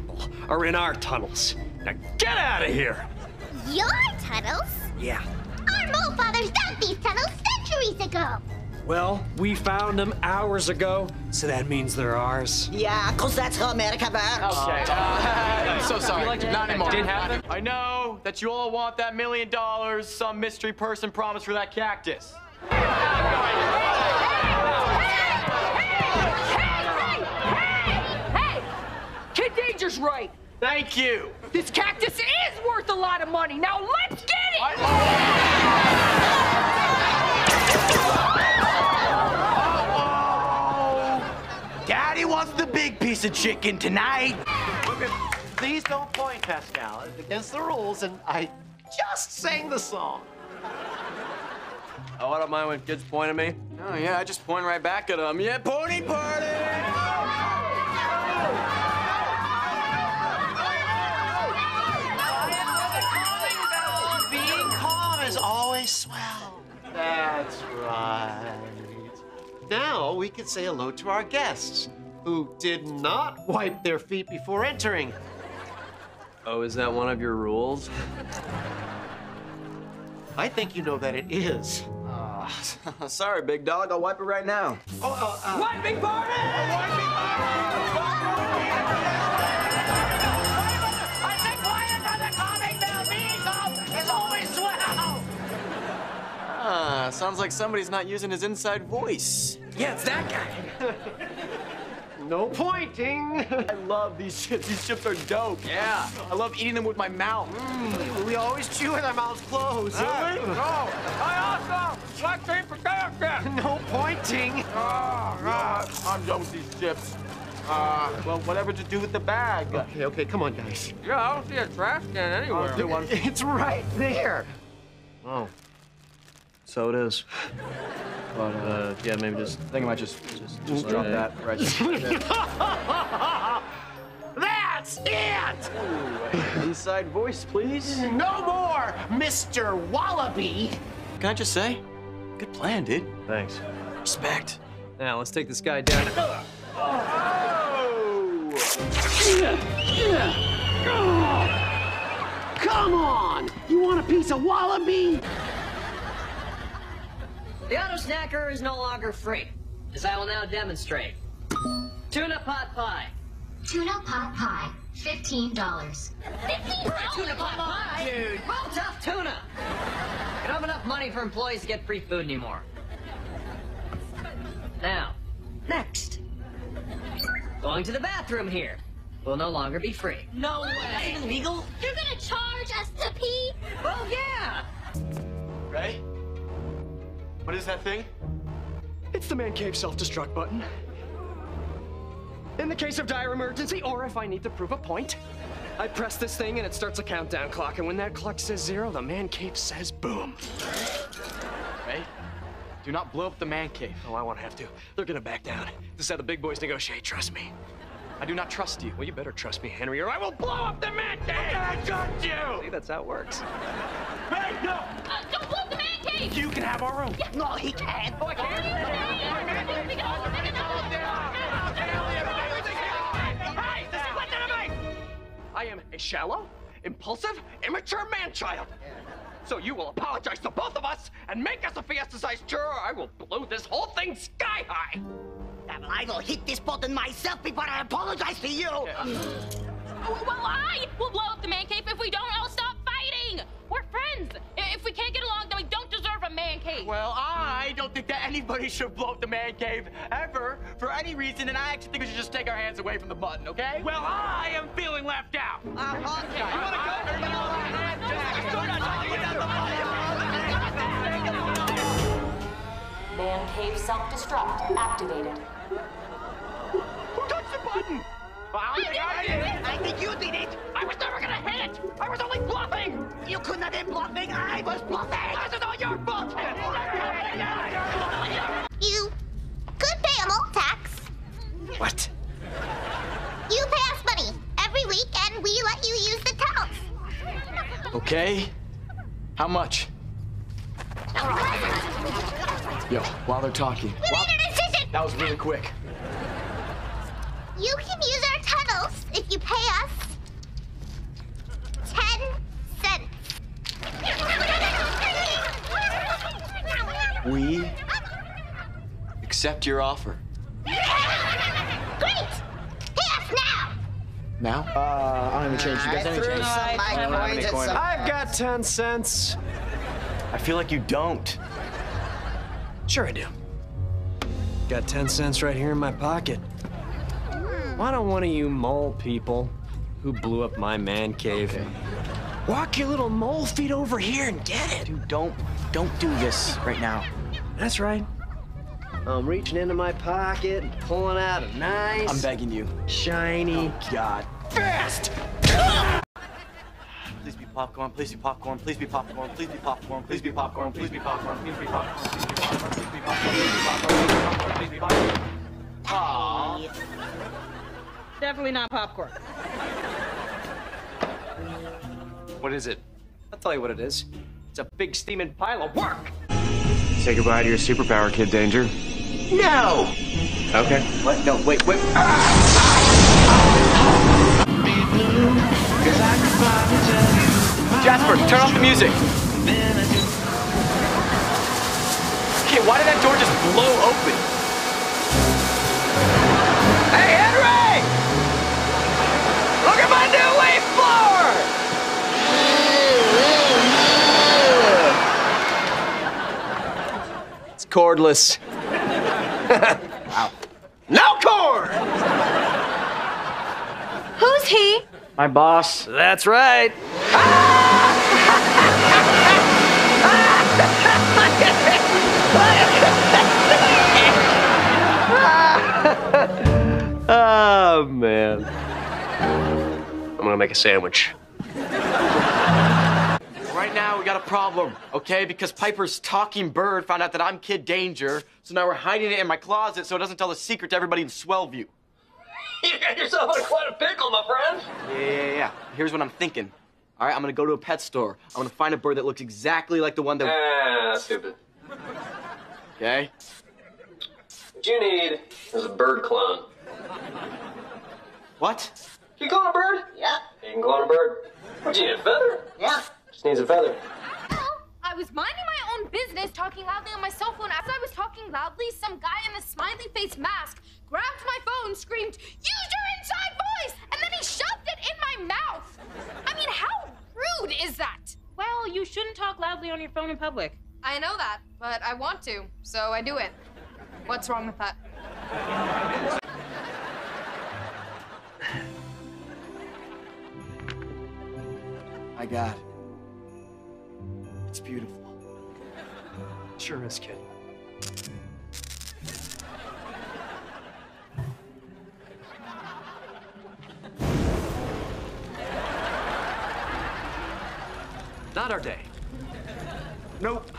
people are in our tunnels. Now get out of here! Your tunnels? Yeah. Our mole fathers dug these tunnels centuries ago. Well, we found them hours ago, so that means they're ours. Yeah, cause that's how America works. Okay. Uh, so sorry. like to Not anymore. did happen? I know that you all want that million dollars some mystery person promised for that cactus. Kid right. Thank you. This cactus is worth a lot of money. Now let's get it! Daddy wants the big piece of chicken tonight. Please don't point, Pascal. It's against the rules, and I just sang the song. Oh, I don't mind when kids point at me. Oh yeah, I just point right back at them. Yeah, pony party. That's right. Now we can say hello to our guests, who did not wipe their feet before entering. Oh, is that one of your rules? I think you know that it is. Sorry, big dog. I'll wipe it right now. Oh, uh, uh, Wiping party! I sounds like somebody's not using his inside voice. Yeah, it's that guy. no pointing. I love these chips. These chips are dope. Yeah. I love eating them with my mouth. Mm. we always chew with our mouths closed. I also like to eat potato No pointing. Ah, ah, I'm done with these chips. Uh, well, whatever to do with the bag. Okay, okay, come on, guys. Yeah, I don't see a trash can anywhere. do one. It's right there. Oh. So it is. But uh, yeah, maybe just I think I might just just, just drop that right. That's it! Inside voice, please. No more, Mr. Wallaby. Can I just say, good plan, dude. thanks. Respect. Now let's take this guy down. Come on! You want a piece of Wallaby? The auto snacker is no longer free, as I will now demonstrate. Tuna pot pie. Tuna pot pie, $15. Fifteen dollars. Tuna pot pie? Dude. Well, tough tuna. I don't have enough money for employees to get free food anymore. Now, next. Going to the bathroom here will no longer be free. No way. Illegal? You're gonna charge us to pee? Oh, yeah. Ready? What is that thing? It's the man cave self-destruct button. In the case of dire emergency, or if I need to prove a point, I press this thing and it starts a countdown clock. And when that clock says zero, the man cave says boom. Ready? Do not blow up the man cave. Oh, I won't have to. They're gonna back down. This is how the big boys negotiate. Trust me. I do not trust you. Well, you better trust me, Henry, or I will blow up the man cave. I trust you. See, that's how it works. Hey, no! Uh, don't blow up the man cave! You can have our room. No, he can't. Oh, I I am a shallow, impulsive, immature man-child. So you will apologize to both of us and make us a Fiesta-sized juror, or I will blow this whole thing sky high. I will hit this button myself before I apologize to you. Well, I will blow up the man cave if we don't all stop fighting. We're friends. Well, I don't think that anybody should blow up the man cave ever for any reason, and I actually think we should just take our hands away from the button, okay? Well, I am feeling left out. Uh, okay. Man cave self-destruct activated. Who touched the button? I did, I did. I think you did it. I was never gonna hit it. I was only bluffing. You could not have been bluffing. I was bluffing. This is all your fault. You could pay a mole tax. What? You pay us money every week and we let you use the tunnels. Okay. How much? Yo, while they're talking. We made a decision! That was really quick. You can use our tunnels if you pay us 10 cents. We accept your offer. Great! Pay us now! Now? Uh, I don't even change. You guys I any threw change? some of my coins at some. I've got 10 cents. I feel like you don't. Sure I do. Got 10 cents right here in my pocket. Why don't one of you mole people who blew up my man cave walk your little mole feet over here and get it? Dude, don't, don't do this right now. That's right. I'm reaching into my pocket and pulling out a nice, I'm begging you. shiny, God. fast. Please be popcorn, please be popcorn, please be popcorn, please be popcorn, please be popcorn, please be popcorn, please be popcorn, please be popcorn, please be popcorn, please be popcorn, please be popcorn. Aww. Definitely not popcorn. What is it? I'll tell you what it is. It's a big steaming pile of work. Say goodbye to your superpower, Kid Danger. No! Okay. What? No, wait, wait. Jasper, turn off the music. Okay, why did that door just blow open? It's cordless. No cord! Who's he? My boss. That's right. oh, man. I'm gonna make a sandwich. Right now, we got a problem, okay? Because Piper's talking bird found out that I'm Kid Danger, so now we're hiding it in my closet so it doesn't tell the secret to everybody in Swellview. You got yourself in quite a pickle, my friend. Yeah, yeah, yeah. Here's what I'm thinking. All right, I'm gonna go to a pet store. I'm gonna find a bird that looks exactly like the one that. Ah, stupid. Okay? What you need is a bird clone. What? You clone a bird? Yeah, You can clone a bird. What you need, a feather? yeah. Just needs a feather. I was minding my own business, talking loudly on my cell phone. As I was talking loudly, some guy in a smiley face mask grabbed my phone, screamed, Use your inside voice! And then he shoved it in my mouth. I mean, how rude is that? Well, you shouldn't talk loudly on your phone in public. I know that, but I want to, so I do it. What's wrong with that? I got it. It's beautiful. Sure is, kid. Not our day. Nope.